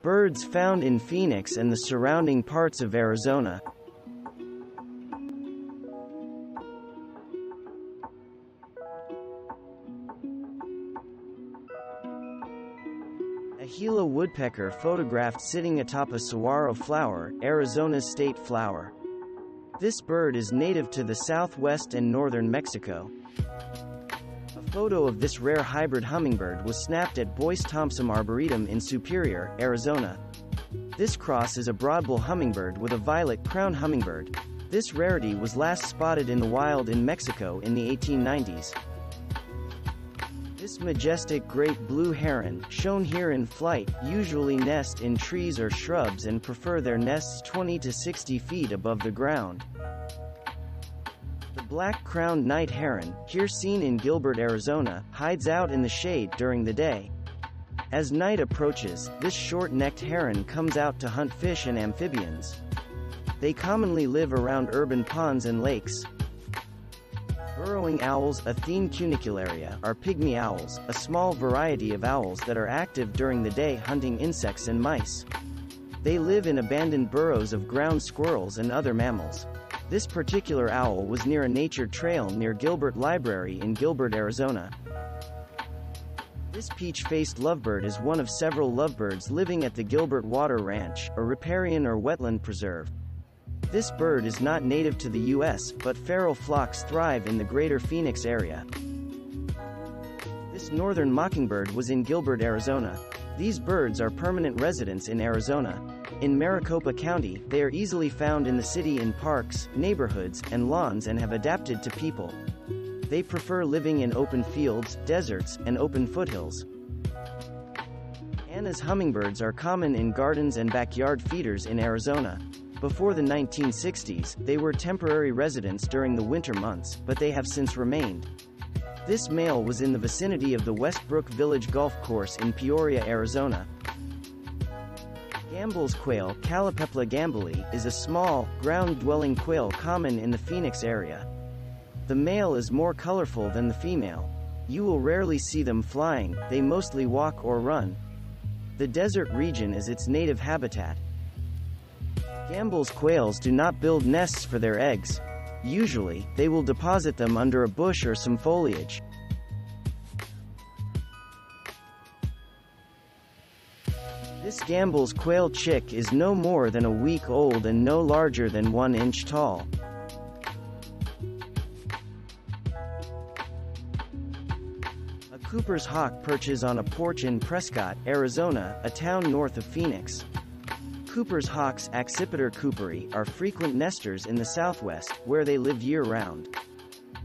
Birds found in Phoenix and the surrounding parts of Arizona. A Gila woodpecker photographed sitting atop a saguaro flower, Arizona's state flower. This bird is native to the southwest and northern Mexico. A photo of this rare hybrid hummingbird was snapped at Boyce Thompson Arboretum in Superior, Arizona. This cross is a broadbill hummingbird with a violet crown hummingbird. This rarity was last spotted in the wild in Mexico in the 1890s. This majestic great blue heron, shown here in flight, usually nest in trees or shrubs and prefer their nests 20 to 60 feet above the ground. The black-crowned night heron, here seen in Gilbert, Arizona, hides out in the shade during the day. As night approaches, this short-necked heron comes out to hunt fish and amphibians. They commonly live around urban ponds and lakes. Burrowing owls, Athene cunicularia, are pygmy owls, a small variety of owls that are active during the day hunting insects and mice. They live in abandoned burrows of ground squirrels and other mammals. This particular owl was near a nature trail near Gilbert Library in Gilbert, Arizona. This peach-faced lovebird is one of several lovebirds living at the Gilbert Water Ranch, a riparian or wetland preserve. This bird is not native to the U.S., but feral flocks thrive in the greater Phoenix area. This northern mockingbird was in Gilbert, Arizona. These birds are permanent residents in Arizona. In Maricopa County, they are easily found in the city in parks, neighborhoods, and lawns and have adapted to people. They prefer living in open fields, deserts, and open foothills. Anna's hummingbirds are common in gardens and backyard feeders in Arizona. Before the 1960s, they were temporary residents during the winter months, but they have since remained. This male was in the vicinity of the Westbrook Village Golf Course in Peoria, Arizona. Gambel's quail, Callipepla gambelii, is a small, ground-dwelling quail common in the Phoenix area. The male is more colorful than the female. You will rarely see them flying, they mostly walk or run. The desert region is its native habitat. Gambel's quails do not build nests for their eggs. Usually, they will deposit them under a bush or some foliage. This Gambel's quail chick is no more than a week old and no larger than one inch tall. A Cooper's hawk perches on a porch in Prescott, Arizona, a town north of Phoenix. Cooper's hawks Accipiter cooperii, are frequent nesters in the southwest, where they live year-round.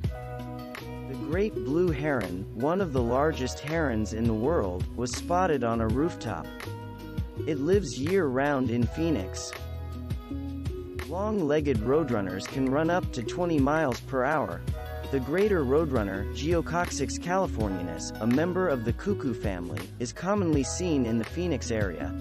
The great blue heron, one of the largest herons in the world, was spotted on a rooftop. It lives year-round in Phoenix. Long-legged roadrunners can run up to 20 miles per hour. The greater roadrunner, Geococcyx californianus, a member of the cuckoo family, is commonly seen in the Phoenix area.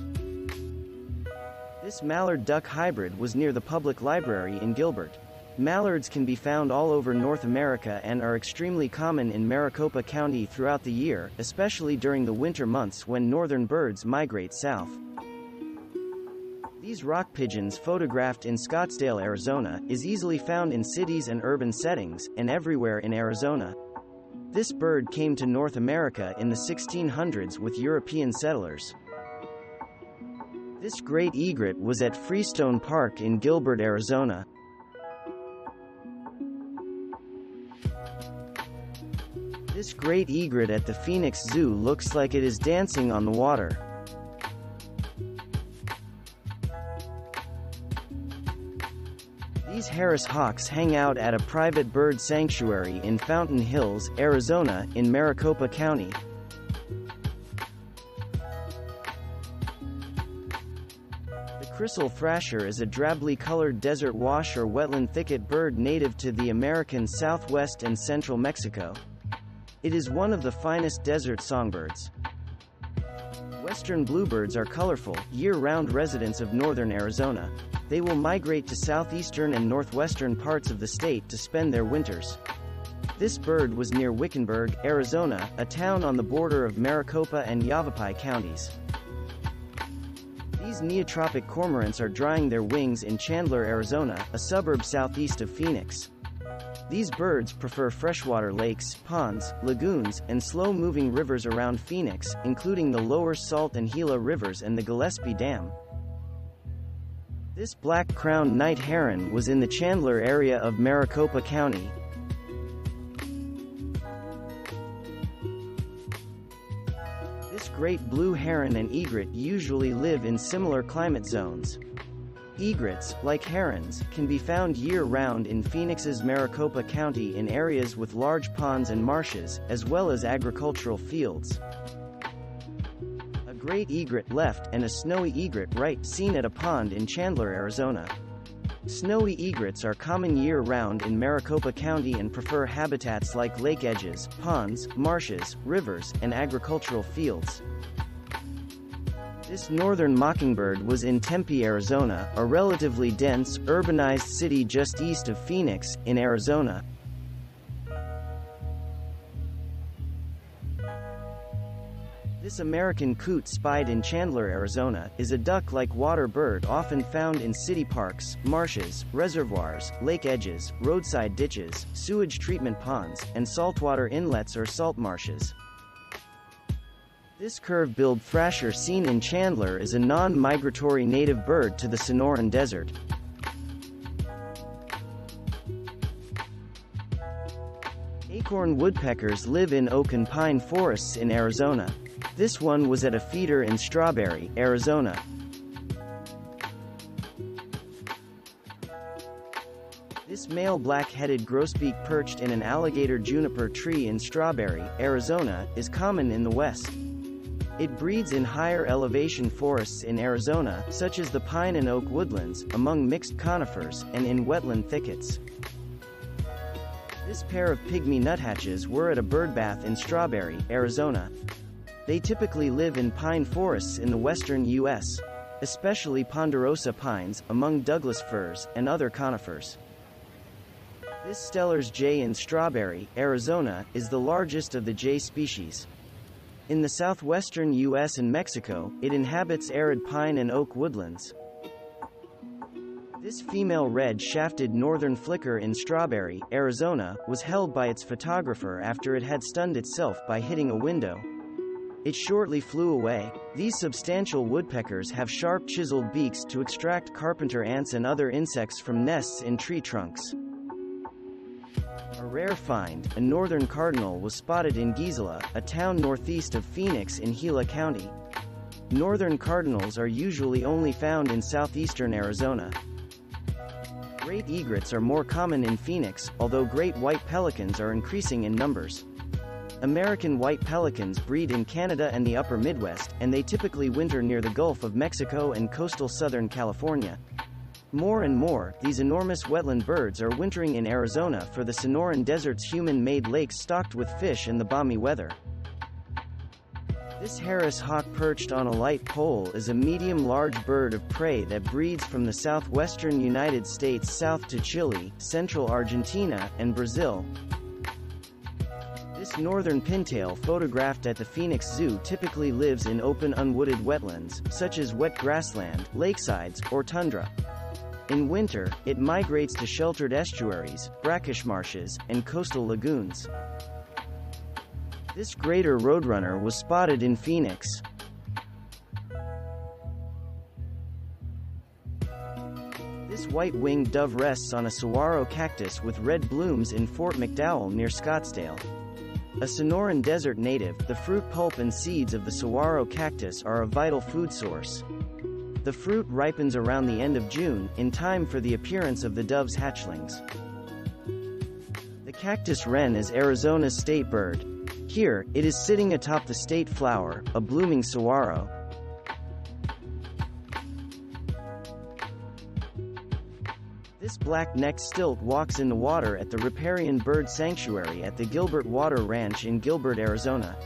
This mallard duck hybrid was near the public library in Gilbert. Mallards can be found all over North America and are extremely common in Maricopa County throughout the year, especially during the winter months when northern birds migrate south. These rock pigeons photographed in Scottsdale, Arizona, is easily found in cities and urban settings, and everywhere in Arizona. This bird came to North America in the 1600s with European settlers. This great egret was at Freestone Park in Gilbert, Arizona. This great egret at the Phoenix Zoo looks like it is dancing on the water. These Harris hawks hang out at a private bird sanctuary in Fountain Hills, Arizona, in Maricopa County. Crissal thrasher is a drably colored desert wash or wetland thicket bird native to the American southwest and central Mexico. It is one of the finest desert songbirds. Western bluebirds are colorful, year-round residents of northern Arizona. They will migrate to southeastern and northwestern parts of the state to spend their winters. This bird was near Wickenburg, Arizona, a town on the border of Maricopa and Yavapai counties. These neotropic cormorants are drying their wings in Chandler, Arizona, a suburb southeast of Phoenix. These birds prefer freshwater lakes, ponds, lagoons, and slow-moving rivers around Phoenix, including the lower Salt and Gila rivers and the Gillespie Dam. This black-crowned night heron was in the Chandler area of Maricopa County. Great blue heron and egret usually live in similar climate zones. Egrets, like herons, can be found year-round in Phoenix's Maricopa County in areas with large ponds and marshes, as well as agricultural fields. A great egret left and a snowy egret right seen at a pond in Chandler, Arizona. Snowy egrets are common year-round in Maricopa County and prefer habitats like lake edges, ponds, marshes, rivers, and agricultural fields. This northern mockingbird was in Tempe, Arizona, a relatively dense, urbanized city just east of Phoenix, in Arizona. This American coot spied in Chandler, Arizona, is a duck-like water bird often found in city parks, marshes, reservoirs, lake edges, roadside ditches, sewage treatment ponds, and saltwater inlets or salt marshes. This curve-billed thrasher seen in Chandler is a non-migratory native bird to the Sonoran Desert. Acorn woodpeckers live in oak and pine forests in Arizona. This one was at a feeder in Strawberry, Arizona. This male black-headed grosbeak perched in an alligator juniper tree in Strawberry, Arizona, is common in the west. It breeds in higher elevation forests in Arizona, such as the pine and oak woodlands, among mixed conifers, and in wetland thickets. This pair of pygmy nuthatches were at a birdbath in Strawberry, Arizona. They typically live in pine forests in the western U.S., especially ponderosa pines, among Douglas firs, and other conifers. This Steller's jay in Strawberry, Arizona, is the largest of the jay species. In the southwestern U.S. and Mexico, it inhabits arid pine and oak woodlands. This female red-shafted northern flicker in Strawberry, Arizona, was held by its photographer after it had stunned itself by hitting a window. It shortly flew away. These substantial woodpeckers have sharp chiseled beaks to extract carpenter ants and other insects from nests in tree trunks. A rare find, a northern cardinal was spotted in Gisela, a town northeast of Phoenix in Gila County. Northern cardinals are usually only found in southeastern Arizona. Great egrets are more common in Phoenix, although great white pelicans are increasing in numbers. American white pelicans breed in Canada and the upper Midwest, and they typically winter near the Gulf of Mexico and coastal southern California. More and more, these enormous wetland birds are wintering in Arizona for the Sonoran Desert's human-made lakes stocked with fish and the balmy weather. This Harris hawk perched on a light pole is a medium-large bird of prey that breeds from the southwestern United States south to Chile, central Argentina, and Brazil. This northern pintail photographed at the Phoenix Zoo typically lives in open unwooded wetlands, such as wet grassland, lakesides, or tundra. In winter, it migrates to sheltered estuaries, brackish marshes, and coastal lagoons. This greater roadrunner was spotted in Phoenix. This white-winged dove rests on a saguaro cactus with red blooms in Fort McDowell near Scottsdale. A Sonoran Desert native, the fruit pulp and seeds of the saguaro cactus are a vital food source. The fruit ripens around the end of June, in time for the appearance of the dove's hatchlings. The cactus wren is Arizona's state bird. Here, it is sitting atop the state flower, a blooming saguaro. This black-necked stilt walks in the water at the riparian bird sanctuary at the Gilbert Water Ranch in Gilbert, Arizona.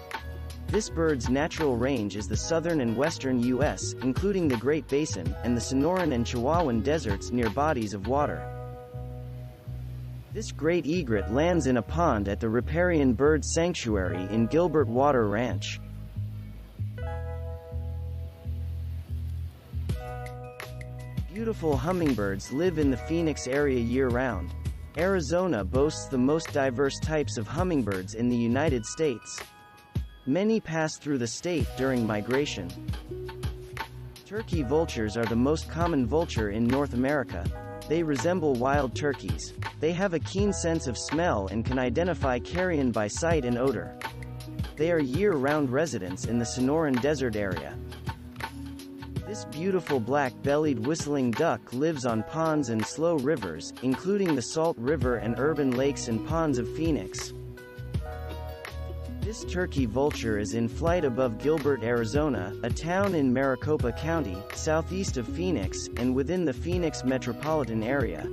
This bird's natural range is the southern and western U.S., including the Great Basin, and the Sonoran and Chihuahuan deserts near bodies of water. This great egret lands in a pond at the riparian bird sanctuary in Gilbert Water Ranch. Beautiful hummingbirds live in the Phoenix area year-round. Arizona boasts the most diverse types of hummingbirds in the United States. Many pass through the state during migration. Turkey vultures are the most common vulture in North America. They resemble wild turkeys. They have a keen sense of smell and can identify carrion by sight and odor. They are year-round residents in the Sonoran Desert area. This beautiful black-bellied whistling duck lives on ponds and slow rivers, including the Salt River and urban lakes and ponds of Phoenix. This turkey vulture is in flight above Gilbert, Arizona, a town in Maricopa County, southeast of Phoenix, and within the Phoenix metropolitan area.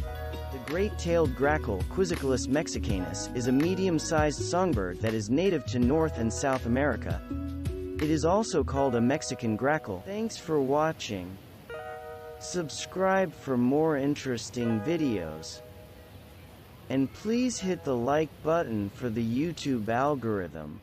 The great-tailed grackle Quiscalus mexicanus is a medium-sized songbird that is native to North and South America. It is also called a Mexican grackle. Thanks for watching. Subscribe for more interesting videos. And please hit the like button for the YouTube algorithm.